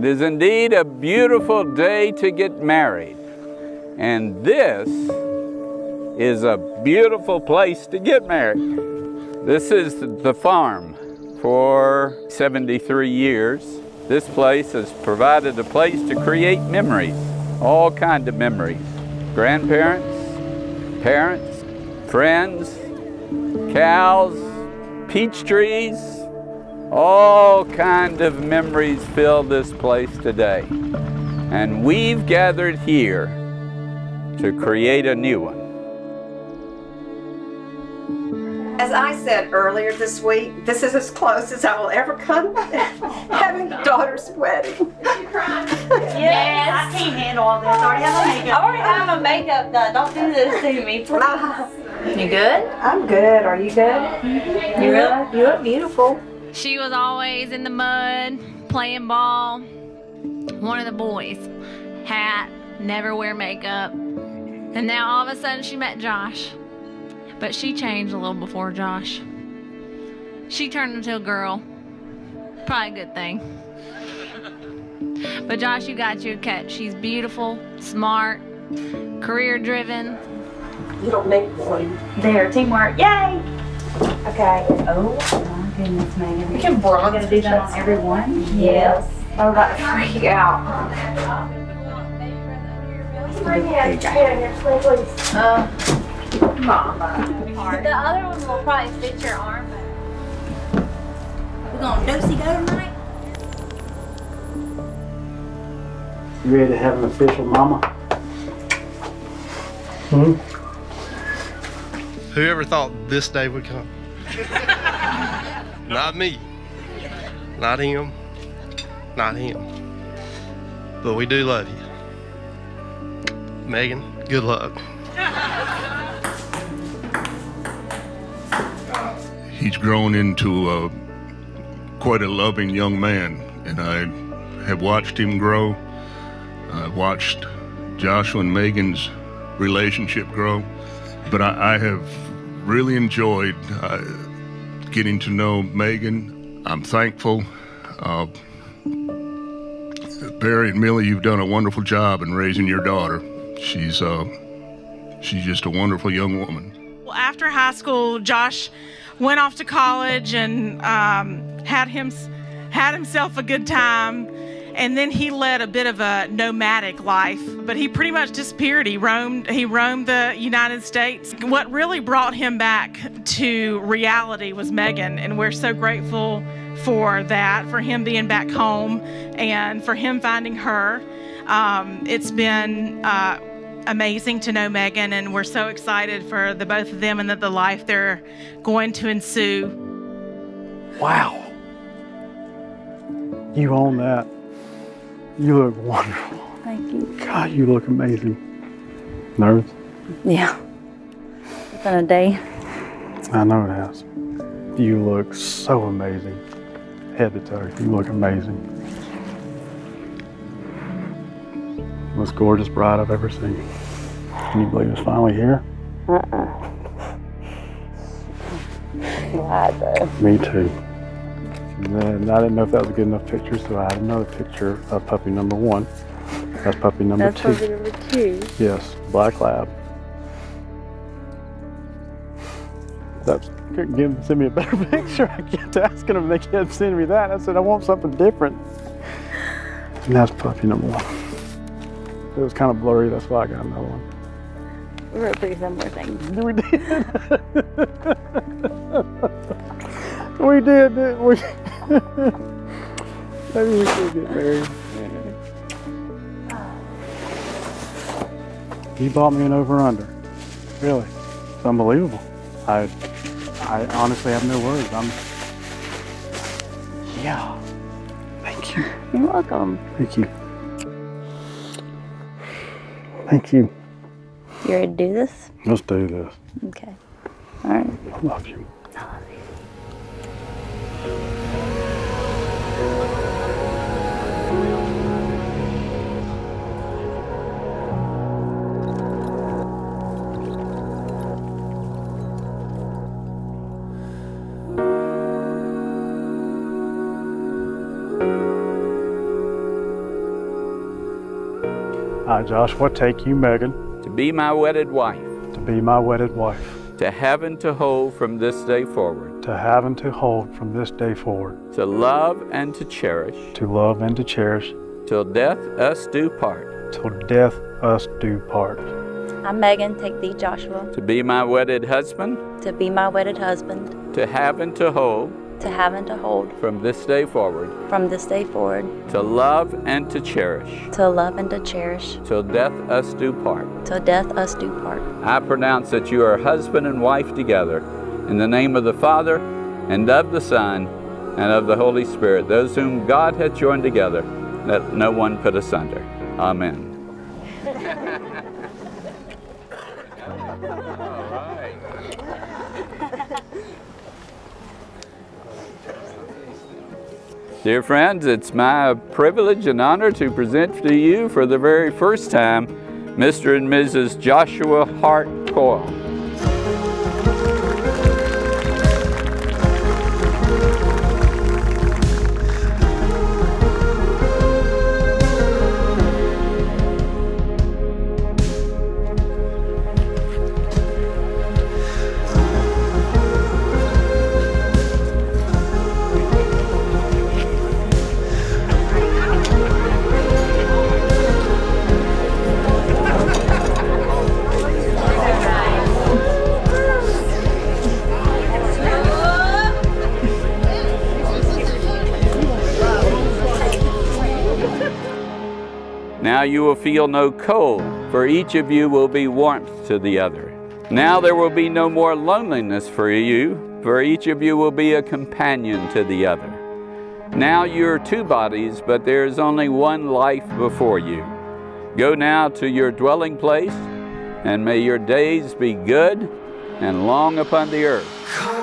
It is indeed a beautiful day to get married. And this is a beautiful place to get married. This is the farm for 73 years. This place has provided a place to create memories, all kind of memories. Grandparents, parents, friends, cows, peach trees, all kind of memories fill this place today. And we've gathered here to create a new one. As I said earlier this week, this is as close as I will ever come having a daughter's wedding. Yes, I can't handle all this. I already have my makeup. I already have my makeup done. Don't do this to me, please. You good? I'm good. Are you good? You look, you look beautiful. She was always in the mud, playing ball. One of the boys. Hat, never wear makeup. And now all of a sudden she met Josh. But she changed a little before Josh. She turned into a girl. Probably a good thing. But Josh, you got your a cat. She's beautiful, smart, career driven. You don't make one. There, teamwork. Yay! Okay. Oh goodness, Megan. We can bronze We're gonna do that on everyone? Yes. I'm about to freak out. Bring me a chair here, please. Uh, The other one will probably fit your arm. We're gonna dosey go tonight? You ready to have an official mama? Hmm? Whoever thought this day would come? Not me. Not him. Not him. But we do love you. Megan, good luck. He's grown into a, quite a loving young man, and I have watched him grow. I've watched Joshua and Megan's relationship grow, but I, I have really enjoyed getting to know Megan. I'm thankful. Uh, Barry and Millie, you've done a wonderful job in raising your daughter. She's uh, she's just a wonderful young woman. Well, after high school, Josh went off to college and um, had him had himself a good time. And then he led a bit of a nomadic life, but he pretty much disappeared. He roamed he roamed the United States. What really brought him back to reality was Megan, and we're so grateful for that, for him being back home, and for him finding her. Um, it's been uh, amazing to know Megan, and we're so excited for the both of them and the, the life they're going to ensue. Wow. You own that. You look wonderful. Thank you. God, you look amazing. Nervous? Yeah. It's been a day. I know it has. You look so amazing. Head to toe, you look amazing. Most gorgeous bride I've ever seen. Can you believe it's finally here? Uh-uh. Glad though. Me too. And then I didn't know if that was a good enough picture, so I had another picture of puppy number one. That's puppy number That's two. puppy number two. Yes, black lab. That's couldn't give send me a better picture. I kept asking them, they kept sending me that. I said I want something different. And that's puppy number one. It was kind of blurry, that's why I got another one. We wrote pretty similar things. We did. we did, didn't we? Maybe we should get married. You bought me an over under. Really. It's unbelievable. I I honestly have no words. I'm Yeah. Thank you. You're welcome. Thank you. Thank you. You ready to do this? Let's do this. Okay. All right. I love you. I love you. I, Joshua, take you, Megan, to be my wedded wife, to be my wedded wife, to have and to hold from this day forward, to have and to hold from this day forward, to love and to cherish, to love and to cherish, till death us do part, till death us do part. I, Megan, take thee, Joshua, to be my wedded husband, to be my wedded husband, to have and to hold to have and to hold from this day forward, from this day forward, to love and to cherish, to love and to cherish, till death us do part. till death us do part. I pronounce that you are husband and wife together in the name of the Father and of the Son and of the Holy Spirit, those whom God hath joined together, let no one put asunder. Amen. Dear friends, it's my privilege and honor to present to you for the very first time Mr. and Mrs. Joshua Hart Coyle. Now you will feel no cold, for each of you will be warmth to the other. Now there will be no more loneliness for you, for each of you will be a companion to the other. Now you are two bodies, but there is only one life before you. Go now to your dwelling place, and may your days be good and long upon the earth.